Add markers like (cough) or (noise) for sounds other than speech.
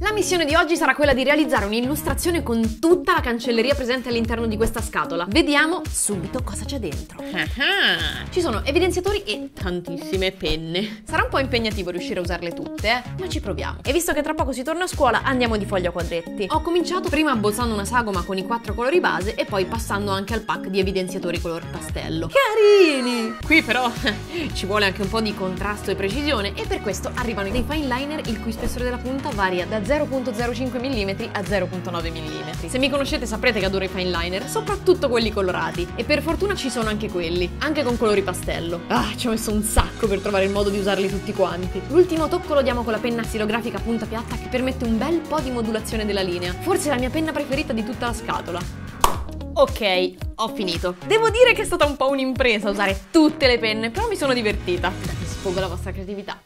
La missione di oggi sarà quella di realizzare un'illustrazione con tutta la cancelleria presente all'interno di questa scatola. Vediamo subito cosa c'è dentro. Ci sono evidenziatori e tantissime penne. Sarà un po' impegnativo riuscire a usarle tutte, eh? ma ci proviamo. E visto che tra poco si torna a scuola, andiamo di foglia a quadretti. Ho cominciato prima abbozzando una sagoma con i quattro colori base e poi passando anche al pack di evidenziatori color pastello. Carini! Qui però (laughs) ci vuole anche un po' di contrasto e precisione e per questo arrivano dei fine liner il cui spessore della punta varia da 0.05 mm a 0.9 mm. Se mi conoscete saprete che adoro i fine liner, soprattutto quelli colorati. E per fortuna ci sono anche quelli, anche con colori pastello. Ah, ci ho messo un sacco per trovare il modo di usarli tutti quanti. L'ultimo tocco lo diamo con la penna stilografica punta piatta che permette un bel po' di modulazione della linea. Forse la mia penna preferita di tutta la scatola. Ok, ho finito. Devo dire che è stata un po' un'impresa usare tutte le penne, però mi sono divertita. Sfogo alla vostra creatività.